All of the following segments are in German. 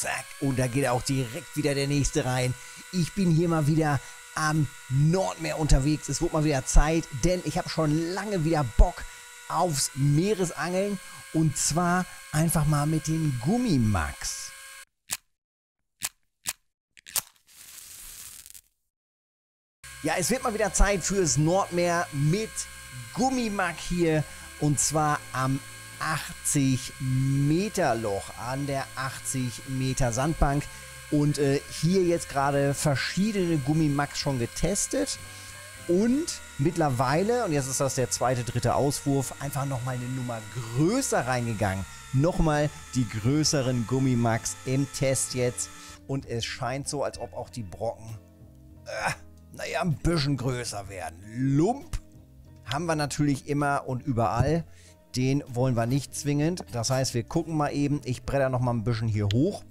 Zack. Und da geht auch direkt wieder der nächste rein. Ich bin hier mal wieder am Nordmeer unterwegs. Es wird mal wieder Zeit, denn ich habe schon lange wieder Bock aufs Meeresangeln. Und zwar einfach mal mit den Gummimax. Ja, es wird mal wieder Zeit fürs Nordmeer mit Gummimack hier. Und zwar am 80 Meter Loch an der 80 Meter Sandbank. Und äh, hier jetzt gerade verschiedene Gummimax schon getestet. Und mittlerweile, und jetzt ist das der zweite, dritte Auswurf, einfach nochmal eine Nummer größer reingegangen. Nochmal die größeren Gummimax im Test jetzt. Und es scheint so, als ob auch die Brocken, äh, naja, ein bisschen größer werden. Lump haben wir natürlich immer und überall. Den wollen wir nicht zwingend. Das heißt, wir gucken mal eben. Ich bretter nochmal ein bisschen hier hoch.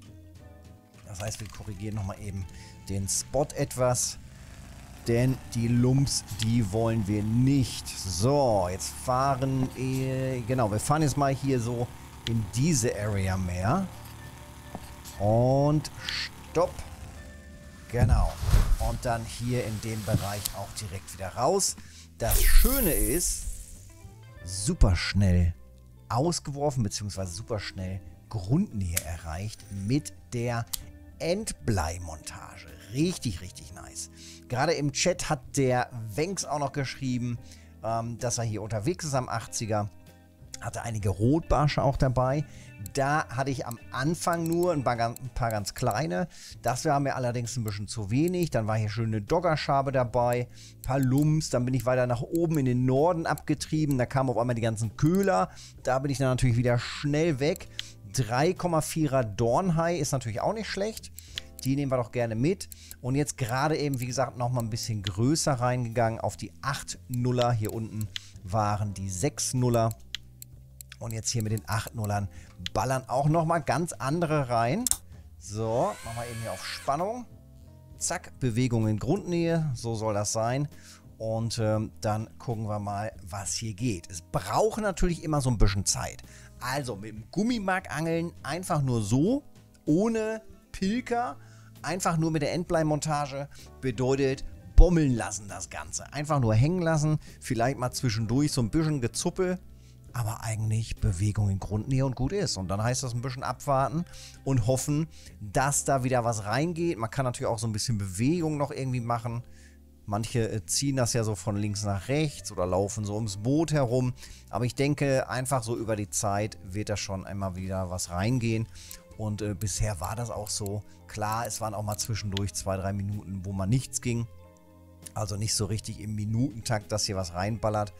Das heißt, wir korrigieren nochmal eben den Spot etwas. Denn die Lumps, die wollen wir nicht. So, jetzt fahren... Äh, genau, wir fahren jetzt mal hier so in diese Area mehr. Und stopp. Genau. Und dann hier in dem Bereich auch direkt wieder raus. Das Schöne ist, super schnell ausgeworfen, beziehungsweise super schnell Grundnähe erreicht mit der Endbleimontage. Richtig, richtig nice. Gerade im Chat hat der Wenks auch noch geschrieben, ähm, dass er hier unterwegs ist am 80er. Hatte einige Rotbarsche auch dabei. Da hatte ich am Anfang nur ein paar, ein paar ganz kleine. Das war mir allerdings ein bisschen zu wenig. Dann war hier schön eine Doggerschabe dabei, ein paar Lumps. Dann bin ich weiter nach oben in den Norden abgetrieben. Da kamen auf einmal die ganzen Köhler. Da bin ich dann natürlich wieder schnell weg. 3,4er Dornhai ist natürlich auch nicht schlecht. Die nehmen wir doch gerne mit. Und jetzt gerade eben, wie gesagt, nochmal ein bisschen größer reingegangen auf die 8 Nuller. Hier unten waren die 6 Nuller. Und jetzt hier mit den 8 Nullern ballern auch nochmal ganz andere rein. So, machen wir eben hier auf Spannung. Zack, Bewegung in Grundnähe. So soll das sein. Und ähm, dann gucken wir mal, was hier geht. Es braucht natürlich immer so ein bisschen Zeit. Also mit dem Gummimark angeln einfach nur so, ohne Pilker, einfach nur mit der Endbleimontage bedeutet bommeln lassen das Ganze. Einfach nur hängen lassen, vielleicht mal zwischendurch so ein bisschen Gezuppel aber eigentlich Bewegung in Grundnähe und gut ist. Und dann heißt das ein bisschen abwarten und hoffen, dass da wieder was reingeht. Man kann natürlich auch so ein bisschen Bewegung noch irgendwie machen. Manche äh, ziehen das ja so von links nach rechts oder laufen so ums Boot herum. Aber ich denke, einfach so über die Zeit wird da schon einmal wieder was reingehen. Und äh, bisher war das auch so. Klar, es waren auch mal zwischendurch zwei, drei Minuten, wo man nichts ging. Also nicht so richtig im Minutentakt, dass hier was reinballert.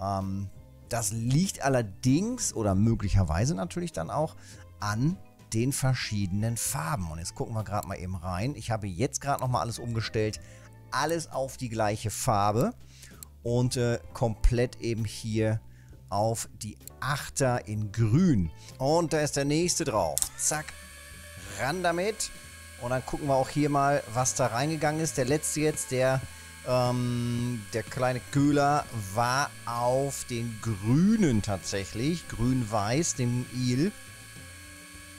Ähm, das liegt allerdings oder möglicherweise natürlich dann auch an den verschiedenen Farben. Und jetzt gucken wir gerade mal eben rein. Ich habe jetzt gerade nochmal alles umgestellt. Alles auf die gleiche Farbe. Und äh, komplett eben hier auf die Achter in grün. Und da ist der nächste drauf. Zack. Ran damit. Und dann gucken wir auch hier mal, was da reingegangen ist. Der letzte jetzt, der ähm, der kleine Köhler war auf den grünen tatsächlich. Grün-Weiß, dem Il.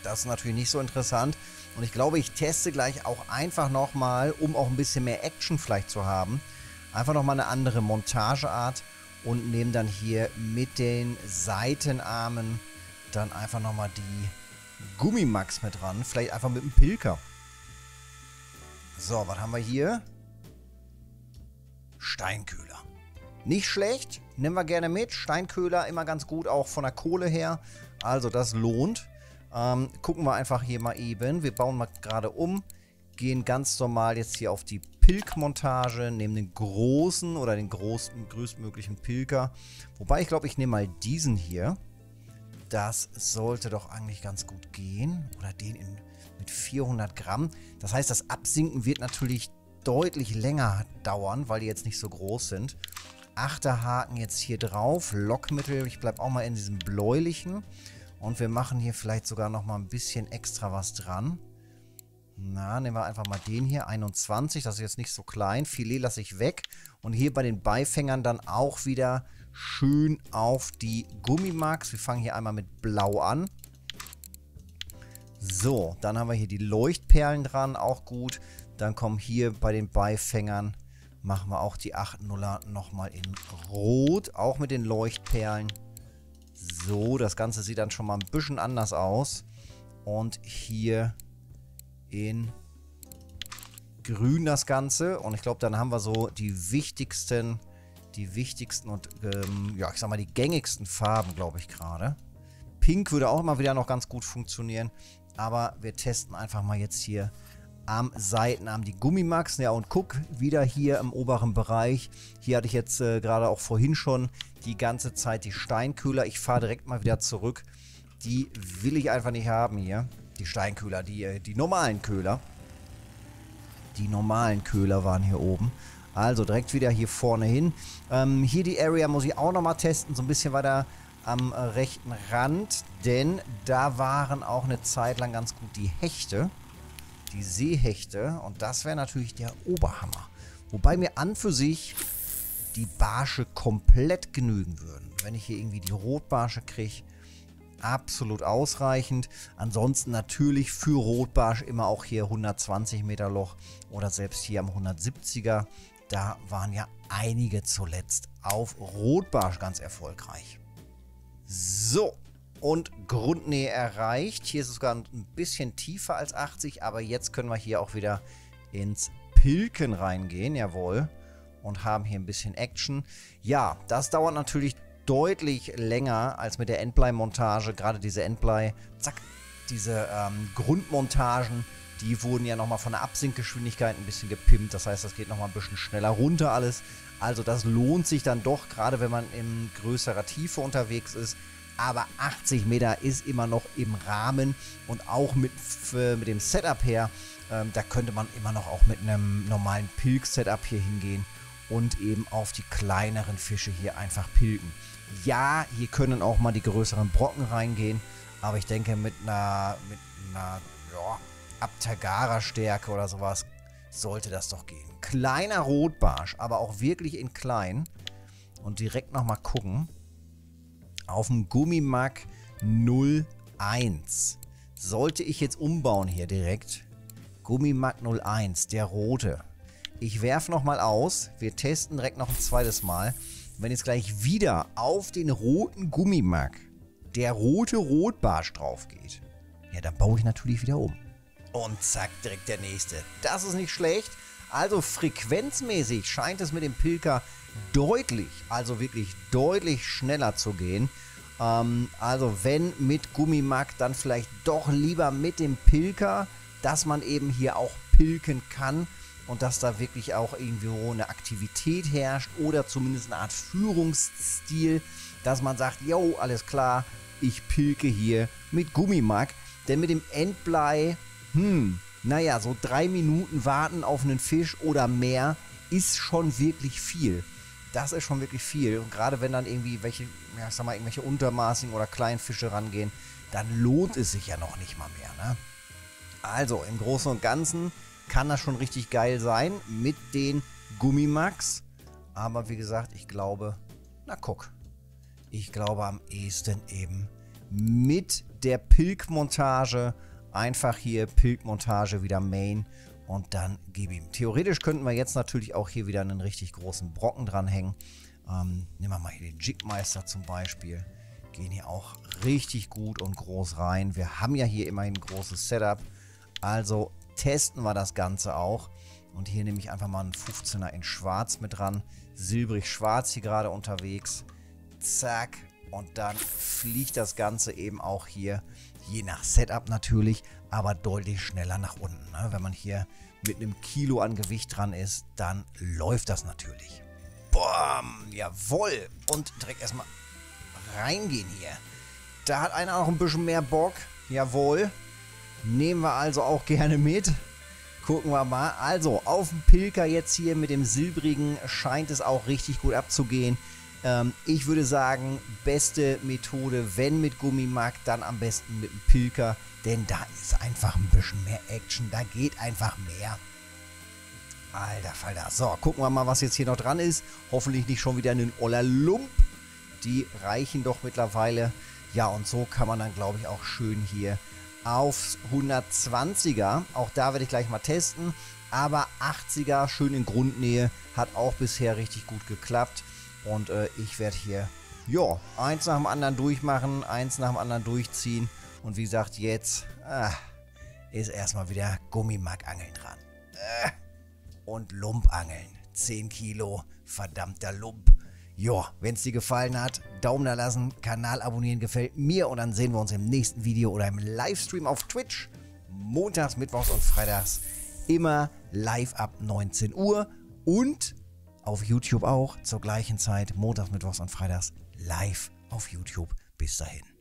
Das ist natürlich nicht so interessant. Und ich glaube, ich teste gleich auch einfach nochmal, um auch ein bisschen mehr Action vielleicht zu haben. Einfach nochmal eine andere Montageart und nehme dann hier mit den Seitenarmen dann einfach nochmal die Gummimax mit dran. Vielleicht einfach mit dem Pilker. So, was haben wir hier? Steinköhler. Nicht schlecht, nehmen wir gerne mit. Steinköhler immer ganz gut, auch von der Kohle her. Also das lohnt. Ähm, gucken wir einfach hier mal eben. Wir bauen mal gerade um. Gehen ganz normal jetzt hier auf die Pilkmontage. Nehmen den großen oder den großen, größtmöglichen Pilker. Wobei ich glaube, ich nehme mal diesen hier. Das sollte doch eigentlich ganz gut gehen. Oder den in, mit 400 Gramm. Das heißt, das Absinken wird natürlich deutlich länger dauern, weil die jetzt nicht so groß sind. Achterhaken jetzt hier drauf. Lockmittel, ich bleibe auch mal in diesem bläulichen. Und wir machen hier vielleicht sogar noch mal ein bisschen extra was dran. Na, nehmen wir einfach mal den hier, 21, das ist jetzt nicht so klein. Filet lasse ich weg. Und hier bei den Beifängern dann auch wieder schön auf die Gummimax. Wir fangen hier einmal mit Blau an. So, dann haben wir hier die Leuchtperlen dran, auch gut. Dann kommen hier bei den Beifängern, machen wir auch die 8.0er nochmal in Rot, auch mit den Leuchtperlen. So, das Ganze sieht dann schon mal ein bisschen anders aus. Und hier in Grün das Ganze. Und ich glaube, dann haben wir so die wichtigsten, die wichtigsten und, ähm, ja, ich sag mal, die gängigsten Farben, glaube ich, gerade. Pink würde auch mal wieder noch ganz gut funktionieren. Aber wir testen einfach mal jetzt hier am Seitenarm die Gummimax. Ja, und guck, wieder hier im oberen Bereich. Hier hatte ich jetzt äh, gerade auch vorhin schon die ganze Zeit die Steinkühler. Ich fahre direkt mal wieder zurück. Die will ich einfach nicht haben hier. Die Steinkühler, die, äh, die normalen Köhler. Die normalen Köhler waren hier oben. Also direkt wieder hier vorne hin. Ähm, hier die Area muss ich auch nochmal testen. So ein bisschen weiter am rechten Rand. Denn da waren auch eine Zeit lang ganz gut die Hechte. Die Seehechte. Und das wäre natürlich der Oberhammer. Wobei mir an für sich die Barsche komplett genügen würden. Wenn ich hier irgendwie die Rotbarsche kriege, absolut ausreichend. Ansonsten natürlich für Rotbarsch immer auch hier 120 Meter Loch oder selbst hier am 170er. Da waren ja einige zuletzt auf Rotbarsch ganz erfolgreich. So, und Grundnähe erreicht. Hier ist es sogar ein bisschen tiefer als 80, aber jetzt können wir hier auch wieder ins Pilken reingehen, jawohl. Und haben hier ein bisschen Action. Ja, das dauert natürlich deutlich länger als mit der Endblei-Montage. Gerade diese Endblei, zack, diese ähm, Grundmontagen, die wurden ja nochmal von der Absinkgeschwindigkeit ein bisschen gepimpt. Das heißt, das geht nochmal ein bisschen schneller runter alles. Also das lohnt sich dann doch, gerade wenn man in größerer Tiefe unterwegs ist. Aber 80 Meter ist immer noch im Rahmen und auch mit, mit dem Setup her, ähm, da könnte man immer noch auch mit einem normalen Pilk-Setup hier hingehen und eben auf die kleineren Fische hier einfach pilken. Ja, hier können auch mal die größeren Brocken reingehen, aber ich denke mit einer, mit einer ja, Abtagara-Stärke oder sowas sollte das doch gehen. Kleiner Rotbarsch, aber auch wirklich in klein. Und direkt nochmal gucken. Auf dem Gummimack 01. Sollte ich jetzt umbauen hier direkt. Gummimack 01, der rote. Ich werfe nochmal aus. Wir testen direkt noch ein zweites Mal. Wenn jetzt gleich wieder auf den roten Gummimack der rote Rotbarsch drauf geht, ja, dann baue ich natürlich wieder um. Und zack, direkt der nächste. Das ist nicht schlecht. Also frequenzmäßig scheint es mit dem Pilker deutlich, also wirklich deutlich schneller zu gehen. Ähm, also wenn mit Gummimack, dann vielleicht doch lieber mit dem Pilker, dass man eben hier auch pilken kann und dass da wirklich auch irgendwo eine Aktivität herrscht oder zumindest eine Art Führungsstil, dass man sagt, yo, alles klar, ich pilke hier mit Gummimack, denn mit dem Endblei, hm, naja, so drei Minuten warten auf einen Fisch oder mehr ist schon wirklich viel. Das ist schon wirklich viel. Und gerade wenn dann irgendwie welche, ja, ich sag mal, irgendwelche untermaßigen oder kleinen Fische rangehen, dann lohnt es sich ja noch nicht mal mehr, ne? Also, im Großen und Ganzen kann das schon richtig geil sein mit den Gummimax. Aber wie gesagt, ich glaube, na guck, ich glaube am ehesten eben mit der Pilk-Montage. Einfach hier Pilk-Montage wieder Main und dann gib ihm. Theoretisch könnten wir jetzt natürlich auch hier wieder einen richtig großen Brocken dranhängen. Ähm, nehmen wir mal hier den Jigmeister zum Beispiel. Gehen hier auch richtig gut und groß rein. Wir haben ja hier immerhin ein großes Setup. Also testen wir das Ganze auch. Und hier nehme ich einfach mal einen 15er in schwarz mit dran. Silbrig-schwarz hier gerade unterwegs. Zack. Und dann fliegt das Ganze eben auch hier, je nach Setup natürlich, aber deutlich schneller nach unten. Ne? Wenn man hier mit einem Kilo an Gewicht dran ist, dann läuft das natürlich. Boom, jawohl. Und direkt erstmal reingehen hier. Da hat einer auch ein bisschen mehr Bock. Jawohl. Nehmen wir also auch gerne mit. Gucken wir mal. Also, auf dem Pilker jetzt hier mit dem Silbrigen scheint es auch richtig gut abzugehen. Ähm, ich würde sagen, beste Methode, wenn mit Gummimark, dann am besten mit dem Pilker. Denn da ist einfach ein bisschen mehr Action. Da geht einfach mehr. Alter Falter. So, gucken wir mal, was jetzt hier noch dran ist. Hoffentlich nicht schon wieder einen Oller Lump. Die reichen doch mittlerweile. Ja, und so kann man dann, glaube ich, auch schön hier aufs 120er. Auch da werde ich gleich mal testen. Aber 80er, schön in Grundnähe, hat auch bisher richtig gut geklappt. Und äh, ich werde hier, ja, eins nach dem anderen durchmachen, eins nach dem anderen durchziehen. Und wie gesagt, jetzt ah, ist erstmal wieder Gummimarkangeln dran. Äh, und Lumpangeln. 10 Kilo, verdammter Lump. Ja, wenn es dir gefallen hat, Daumen da lassen, Kanal abonnieren gefällt mir und dann sehen wir uns im nächsten Video oder im Livestream auf Twitch. Montags, Mittwochs und Freitags immer live ab 19 Uhr und auf YouTube auch zur gleichen Zeit, Montags, Mittwochs und Freitags live auf YouTube. Bis dahin.